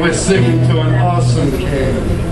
were singing to an awesome king.